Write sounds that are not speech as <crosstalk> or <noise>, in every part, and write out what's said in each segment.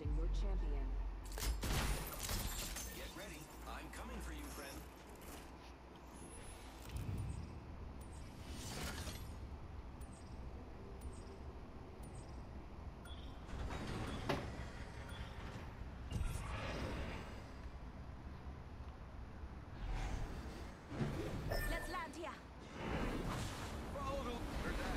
Introducing your champion. Get ready. I'm coming for you, friend. Let's land here. Follow the or that.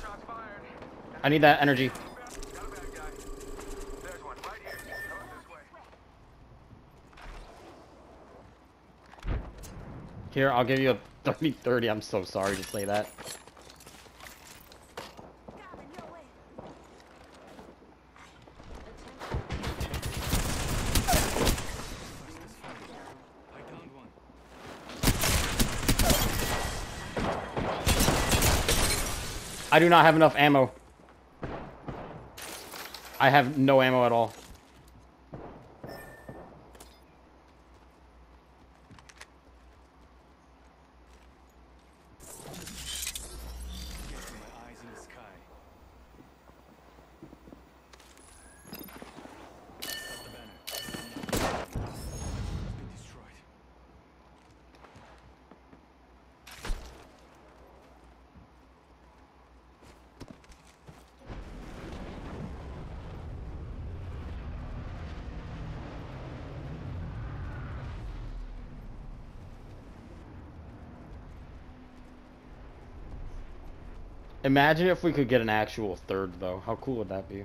Shots fired. I need that energy. Here. I'll give you a <laughs> 30-30. I'm so sorry to say that. I do not have enough ammo. I have no ammo at all. Getting my eyes in the sky. Got the banner. It's been destroyed. Imagine if we could get an actual third, though. How cool would that be?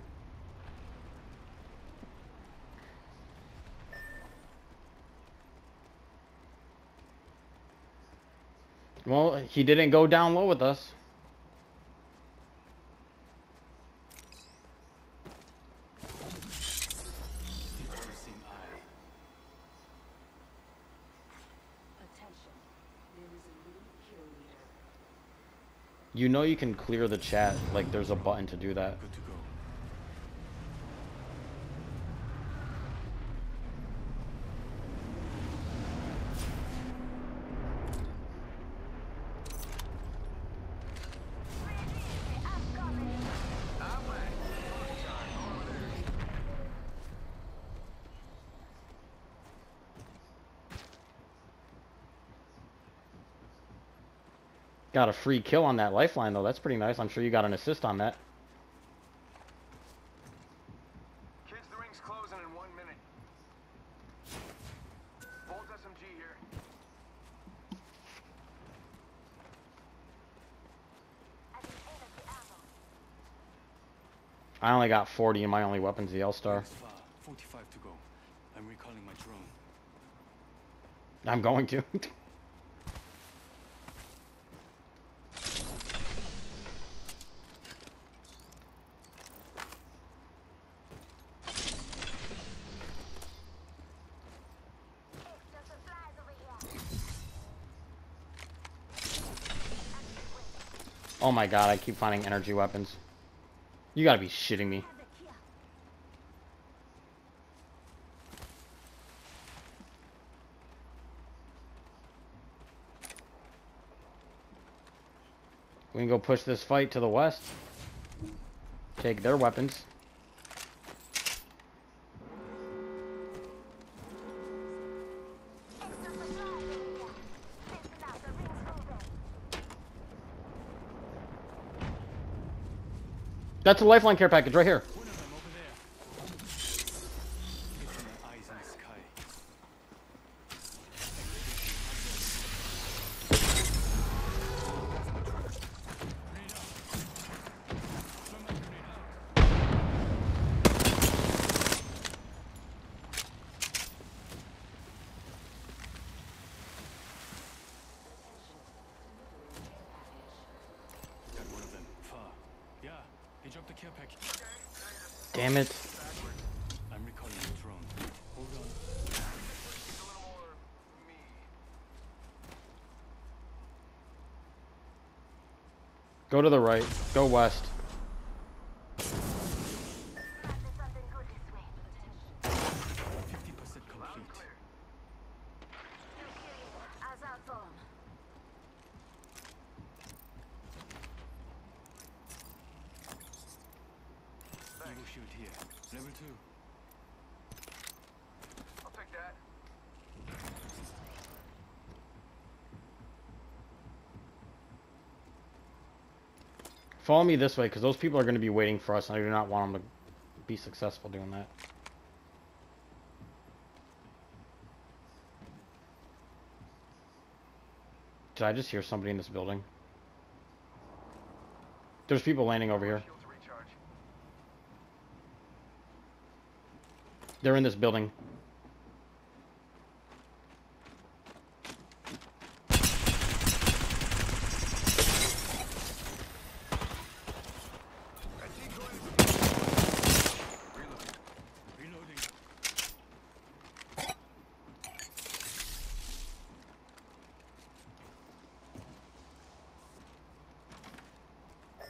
Well, he didn't go down low with us. The unseen eye. Attention. There is a new kill leader. You know you can clear the chat. Like, there's a button to do that. Got a free kill on that lifeline, though. That's pretty nice. I'm sure you got an assist on that. Kids, the ring's closing in one minute. Bolt SMG here. I need energy ammo. I only got 40 and my only weapon's the L-Star. 45 to go. I'm recalling my drone. I'm going to. <laughs> oh my god, I keep finding energy weapons. You gotta be shitting me. We can go push this fight to the west. Take their weapons. That's a lifeline care package right here. One of them over there. Getting my eyes in the sky. Grenade out. Throw my grenade out. Got one of them. Far. Yeah, he dropped the care package. Damn it. I'm recalling the drone. Hold on. Go to the right. Go west. Might be something good this way. 50% complete. Still killing. Eyes out for 'em. Evo shield here. Level 2. I'll take that. Follow me this way, because those people are going to be waiting for us, and I do not want them to be successful doing that. Did I just hear somebody in this building? There's people landing over here. They're in this building. Reloading.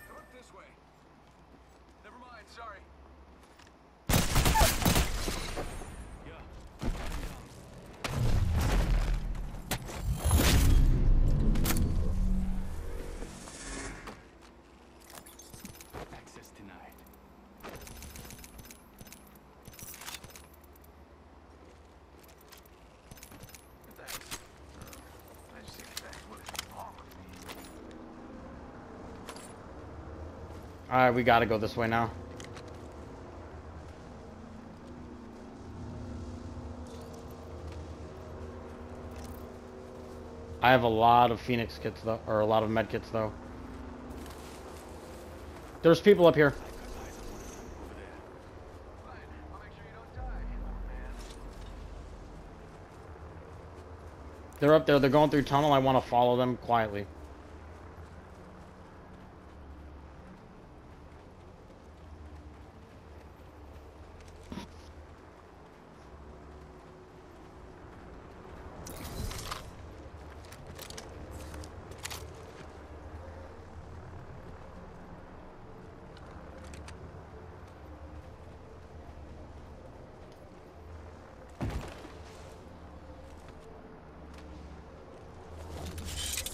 Look this way. Never mind, sorry. Yeah. Coming down. Access denied. Thanks. I just expect what is wrong with me. Alright, we gotta go this way now. I have a lot of Phoenix kits though, or a lot of med kits though. There's people up here. They're up there. They're going through tunnel. I want to follow them quietly.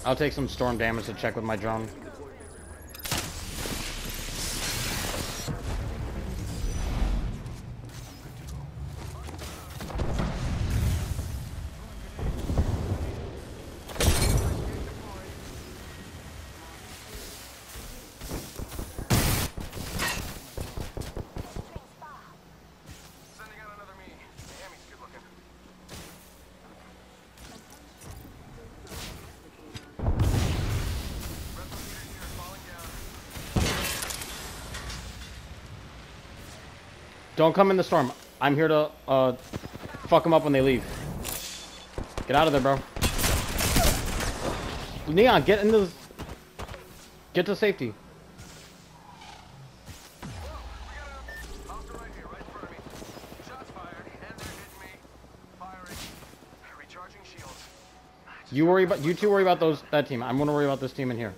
I'll take some storm damage to check with my drone. Don't come in the storm. I'm here to uh fuck them up when they leave. Get out of there, bro. Neon, get into the... Get to safety. You worry about you two worry about those that team. I'm gonna worry about this team in here.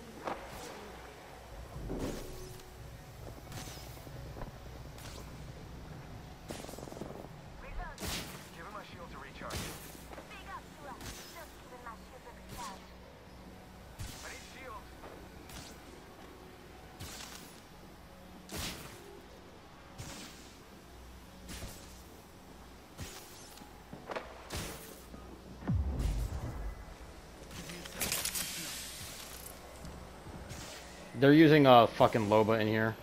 They're using a uh, fucking Loba in here.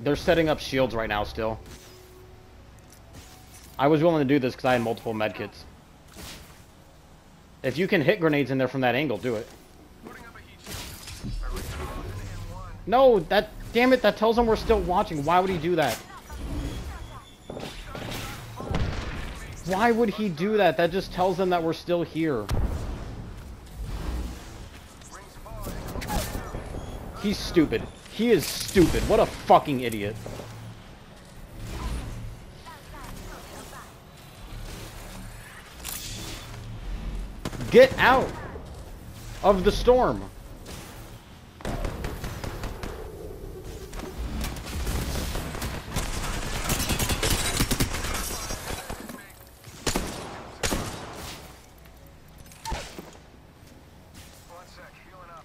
They're setting up shields right now still. I was willing to do this because I had multiple medkits. If you can hit grenades in there from that angle, do it. No, that damn it, that tells them we're still watching. Why would he do that? Why would he do that? That just tells them that we're still here. He's stupid. He is stupid. What a fucking idiot. Get out of the storm. One sec, healing up.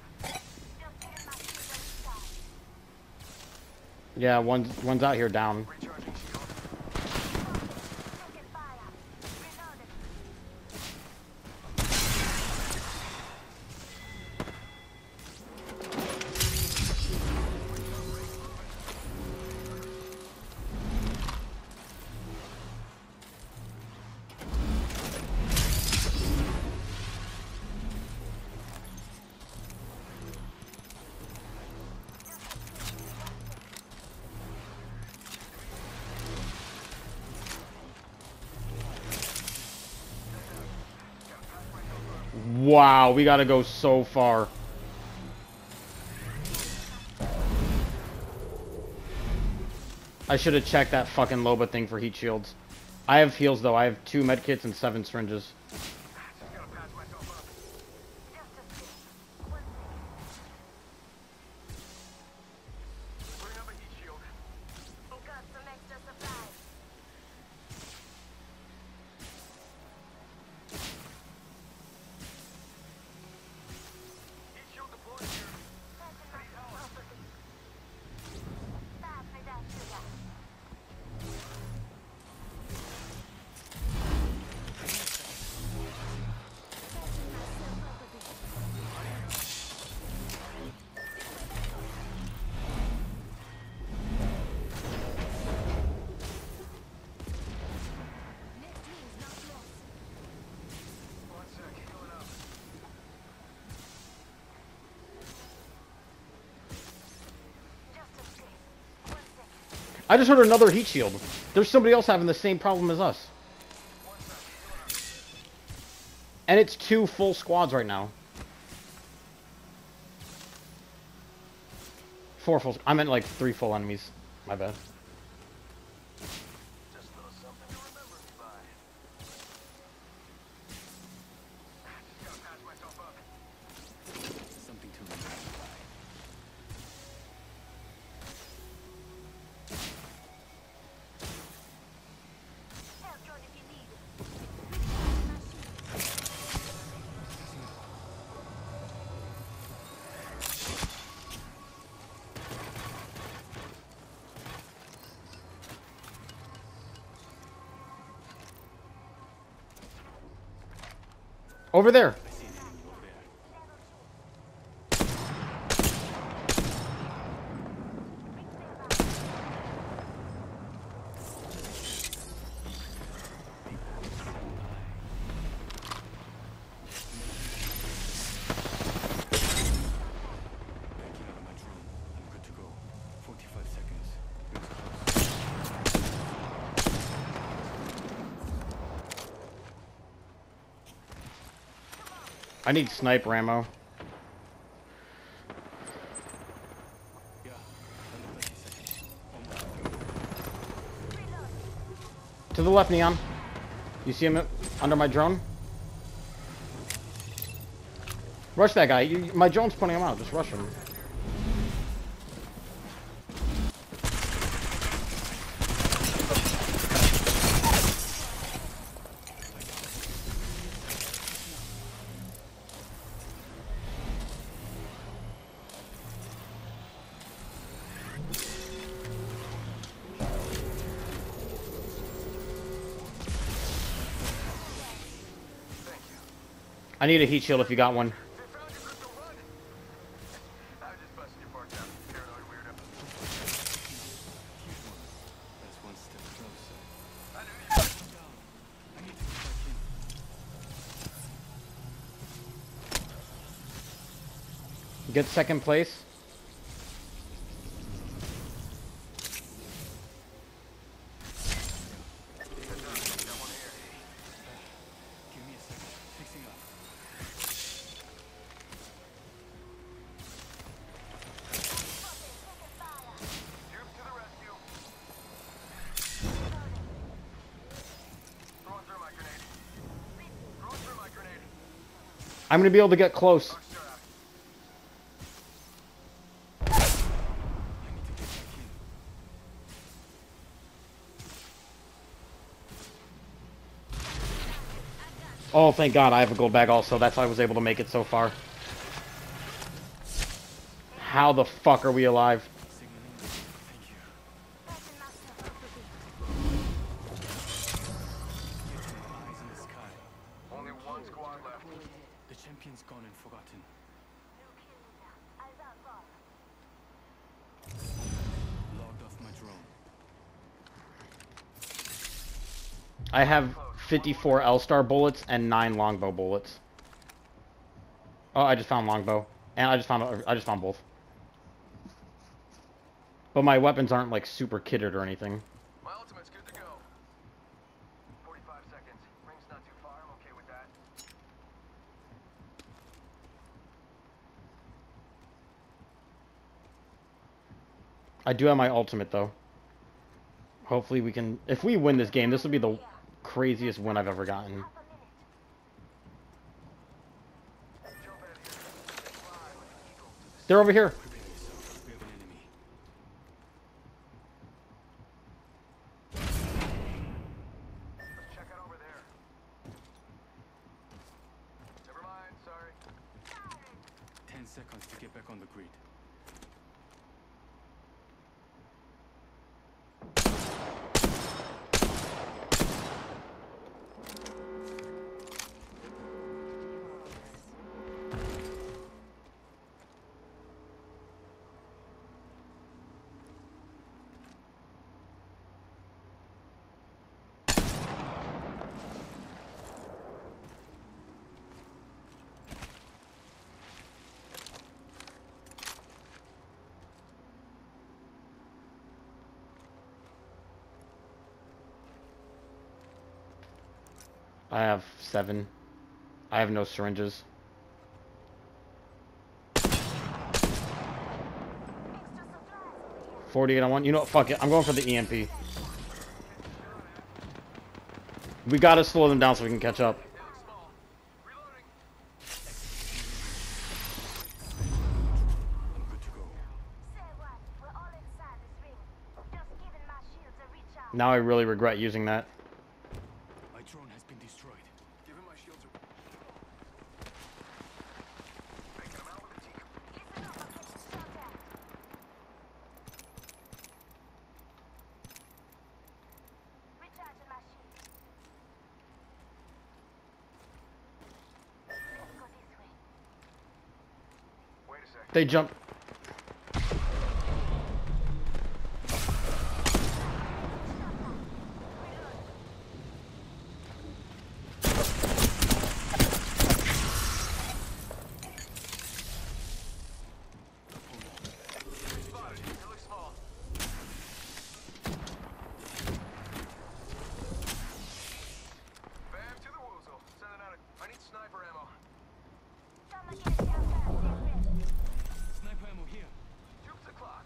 Just getting my shield on Yeah, one's one's out here down. Wow, we gotta go so far. I should have checked that fucking Loba thing for heat shields. I have heals though. I have two medkits and seven syringes. I just heard another heat shield. There's somebody else having the same problem as us. And it's two full squads right now. Four full. I meant like three full enemies. My bad. Over there. I see an enemy over there. Backing out of my drone. I'm good to go. 45 seconds. Rings close. I need sniper ammo. Yeah. Under 30 seconds. Almost through. To the left, Neon. You see him under my drone? Rush that guy. You, my drone's pointing him out. Just rush him. I need a heat shield if you got one. Get second your I'm gonna be able to get close. Oh, thank God, I have a gold bag also. That's how I was able to make it so far. How the fuck are we alive? I have 54 L-Star bullets and 9 longbow bullets. Oh, I just found longbow. And I just found I just found both. But my weapons aren't like super kitted or anything. My ultimate's good to go. 45 seconds. Ring's not too far. I'm okay with that. I do have my ultimate though. Hopefully we can if we win this game, this will be the craziest win I've ever gotten. They're over minute. Jump out of here. Fly like an eagle to the They're over here. Prepare yourself. We have an enemy. Let's check out over there. Never mind, sorry. Ten seconds to get back on the grid. I have 7. I have no syringes. 48 on 1. You know what? Fuck it. I'm going for the EMP. We gotta slow them down so we can catch up. Now I really regret using that. My drone has been destroyed. Give him my shields. Making him out with a team. Listen up, I'm getting shot at. Recharging my shield. Let's go this way. Wait a sec. They jump. Spotted. It looks small. Bam to the woozle. Sending out a... I need sniper ammo. Someone get it down fast. Get ready. Sniper ammo here. Jukes the clock.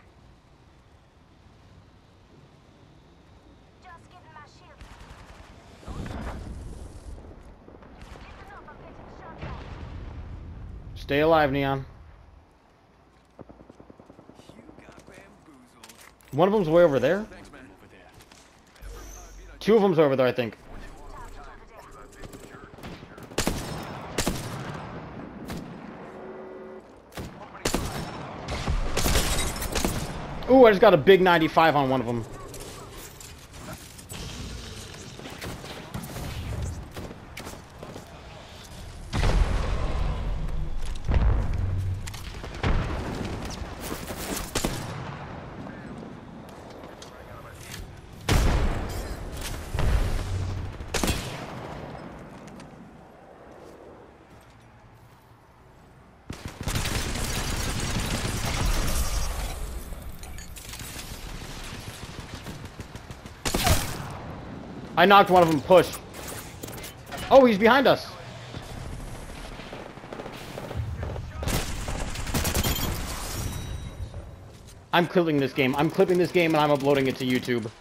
Just giving my shield. Listen up, I'm getting shot at. Stay alive, Neon. One of them's way. Over there. Two of them's over there, I think. Ooh, I just got a big 95 on one of them. I knocked one of them. Push. Oh, he's behind us. I'm clipping this game. I'm clipping this game and I'm uploading it to YouTube.